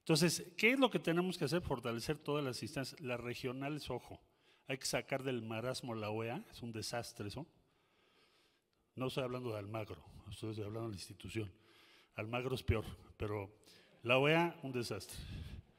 Entonces, ¿qué es lo que tenemos que hacer? Fortalecer todas las instancias. Las regionales, ojo, hay que sacar del marasmo la OEA, es un desastre eso. No estoy hablando de Almagro, estoy hablando de la institución. Almagro es peor, pero la OEA, un desastre.